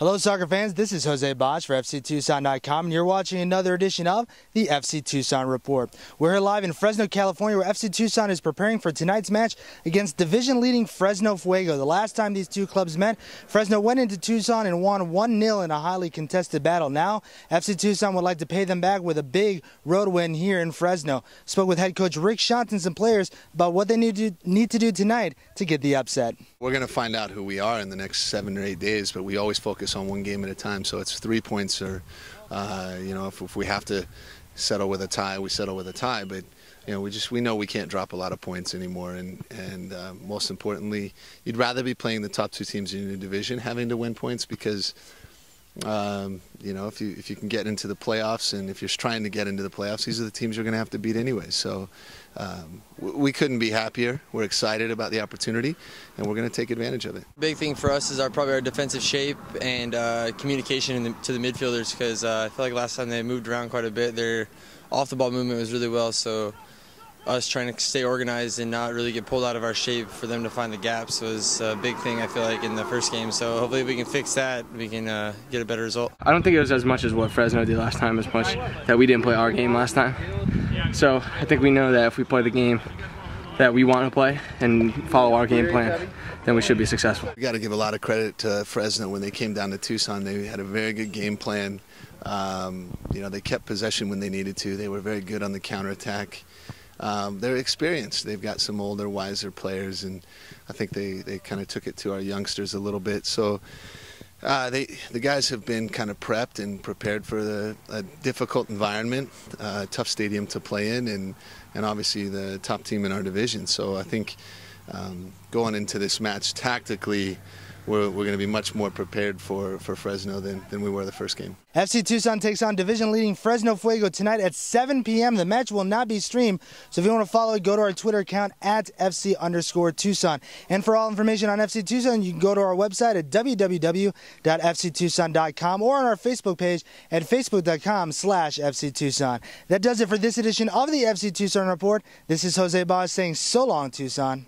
Hello, soccer fans. This is Jose Bosch for FCTucson.com, and you're watching another edition of the FC Tucson Report. We're here live in Fresno, California, where FC Tucson is preparing for tonight's match against division-leading Fresno Fuego. The last time these two clubs met, Fresno went into Tucson and won 1-0 in a highly contested battle. Now, FC Tucson would like to pay them back with a big road win here in Fresno. Spoke with head coach Rick Schantz and some players about what they need to, need to do tonight to get the upset. We're going to find out who we are in the next seven or eight days, but we always focus on one game at a time. So it's three points, or uh, you know, if, if, we have to settle with a tie, we settle with a tie. But you know, we just we know we can't drop a lot of points anymore, and and uh, most importantly, you'd rather be playing the top two teams in your division, having to win points because um, you know, if you if you can get into the playoffs, and if you're trying to get into the playoffs, these are the teams you're going to have to beat anyway. So um, we couldn't be happier. We're excited about the opportunity, and we're going to take advantage of it. Big thing for us is our probably our defensive shape and uh, communication the, to the midfielders because uh, I feel like last time they moved around quite a bit. Their off the ball movement was really well, so us trying to stay organized and not really get pulled out of our shape for them to find the gaps was a big thing I feel like in the first game. So hopefully we can fix that. We can uh, get a better result. I don't think it was as much as what Fresno did last time as much that we didn't play our game last time. So I think we know that if we play the game that we want to play and follow our game plan, then we should be successful. We got to give a lot of credit to Fresno when they came down to Tucson. They had a very good game plan. Um, you know, they kept possession when they needed to. They were very good on the counterattack um, they're experienced. They've got some older, wiser players, and I think they, they kind of took it to our youngsters a little bit. So uh, they the guys have been kind of prepped and prepared for the a difficult environment, uh, tough stadium to play in, and and obviously the top team in our division. So I think um, going into this match tactically we're, we're going to be much more prepared for, for Fresno than, than we were the first game. FC Tucson takes on division leading Fresno Fuego tonight at 7 p.m. The match will not be streamed, so if you want to follow it, go to our Twitter account at FC underscore Tucson. And for all information on FC Tucson, you can go to our website at www.fctucson.com or on our Facebook page at facebook.com slash FC Tucson. That does it for this edition of the FC Tucson Report. This is Jose Bosch saying so long, Tucson.